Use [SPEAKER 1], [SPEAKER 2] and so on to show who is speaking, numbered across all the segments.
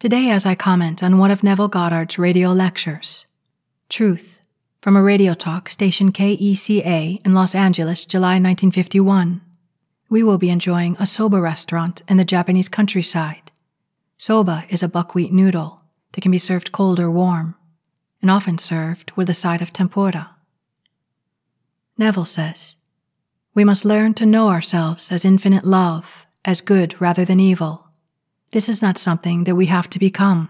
[SPEAKER 1] Today, as I comment on one of Neville Goddard's radio lectures, Truth, from a radio talk station KECA in Los Angeles, July 1951, we will be enjoying a soba restaurant in the Japanese countryside. Soba is a buckwheat noodle that can be served cold or warm, and often served with a side of tempura. Neville says, We must learn to know ourselves as infinite love, as good rather than evil this is not something that we have to become.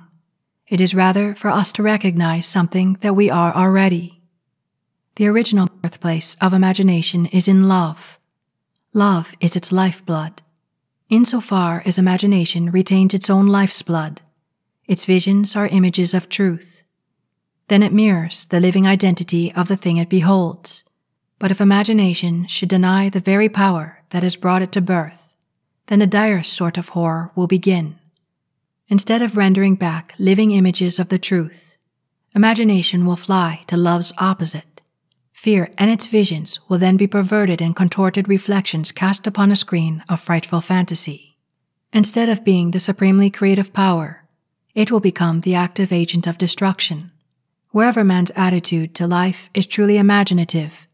[SPEAKER 1] It is rather for us to recognize something that we are already. The original birthplace of imagination is in love. Love is its lifeblood. Insofar as imagination retains its own life's blood, its visions are images of truth. Then it mirrors the living identity of the thing it beholds. But if imagination should deny the very power that has brought it to birth, then the direst sort of horror will begin. Instead of rendering back living images of the truth, imagination will fly to love's opposite. Fear and its visions will then be perverted in contorted reflections cast upon a screen of frightful fantasy. Instead of being the supremely creative power, it will become the active agent of destruction. Wherever man's attitude to life is truly imaginative,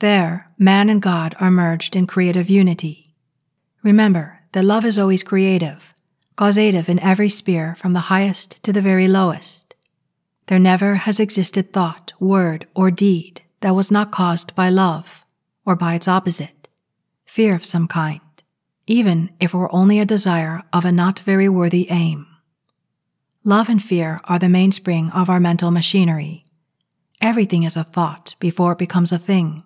[SPEAKER 1] there man and God are merged in creative unity. Remember that love is always creative, causative in every sphere from the highest to the very lowest. There never has existed thought, word, or deed that was not caused by love, or by its opposite, fear of some kind, even if it were only a desire of a not very worthy aim. Love and fear are the mainspring of our mental machinery. Everything is a thought before it becomes a thing.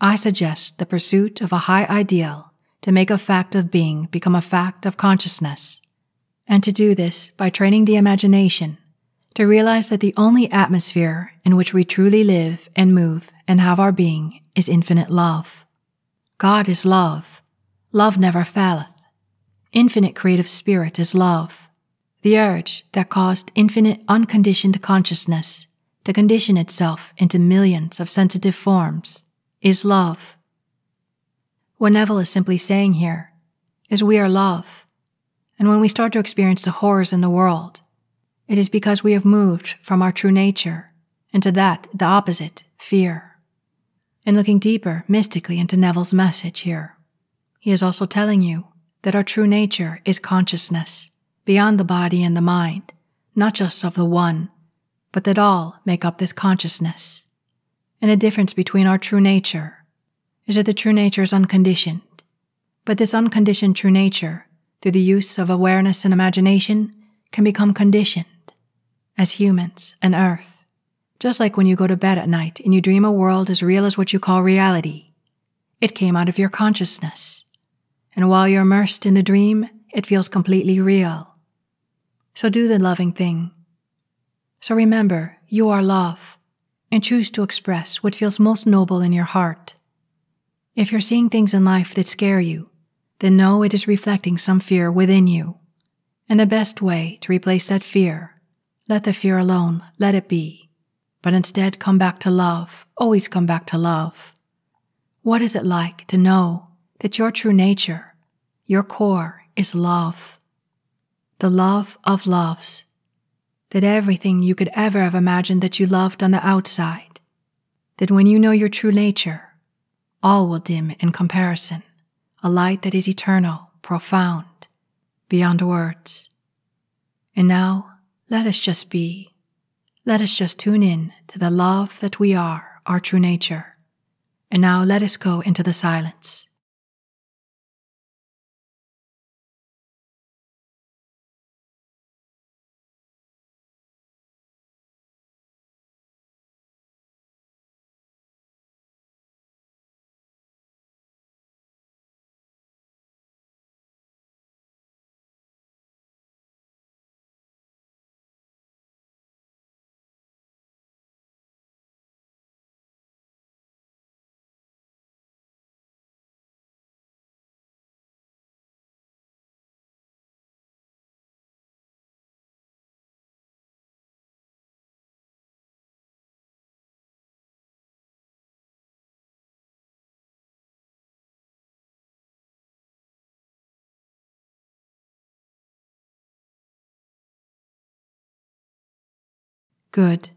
[SPEAKER 1] I suggest the pursuit of a high ideal to make a fact of being become a fact of consciousness, and to do this by training the imagination to realize that the only atmosphere in which we truly live and move and have our being is infinite love. God is love. Love never faileth. Infinite creative spirit is love. The urge that caused infinite unconditioned consciousness to condition itself into millions of sensitive forms is love. What Neville is simply saying here is we are love. And when we start to experience the horrors in the world, it is because we have moved from our true nature into that, the opposite, fear. And looking deeper, mystically, into Neville's message here, he is also telling you that our true nature is consciousness, beyond the body and the mind, not just of the one, but that all make up this consciousness. And the difference between our true nature is that the true nature is unconditioned. But this unconditioned true nature, through the use of awareness and imagination, can become conditioned as humans and earth. Just like when you go to bed at night and you dream a world as real as what you call reality. It came out of your consciousness. And while you're immersed in the dream, it feels completely real. So do the loving thing. So remember, you are love, and choose to express what feels most noble in your heart. If you're seeing things in life that scare you, then know it is reflecting some fear within you. And the best way to replace that fear, let the fear alone, let it be. But instead, come back to love, always come back to love. What is it like to know that your true nature, your core, is love? The love of loves. That everything you could ever have imagined that you loved on the outside, that when you know your true nature, all will dim in comparison, a light that is eternal, profound, beyond words. And now, let us just be. Let us just tune in to the love that we are, our true nature. And now let us go into the silence. Good.